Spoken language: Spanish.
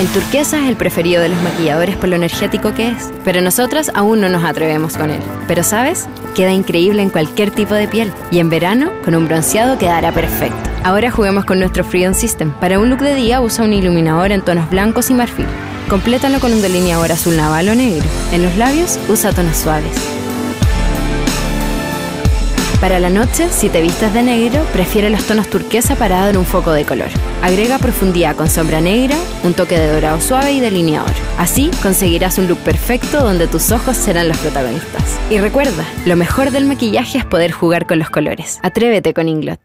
El turquesa es el preferido de los maquilladores por lo energético que es, pero nosotras aún no nos atrevemos con él. Pero sabes, queda increíble en cualquier tipo de piel y en verano con un bronceado quedará perfecto. Ahora juguemos con nuestro Freedom System. Para un look de día usa un iluminador en tonos blancos y marfil. Complétalo con un delineador azul naval o negro. En los labios usa tonos suaves. Para la noche, si te vistes de negro, prefiere los tonos turquesa para dar un foco de color. Agrega profundidad con sombra negra, un toque de dorado suave y delineador. Así conseguirás un look perfecto donde tus ojos serán los protagonistas. Y recuerda, lo mejor del maquillaje es poder jugar con los colores. Atrévete con Inglot.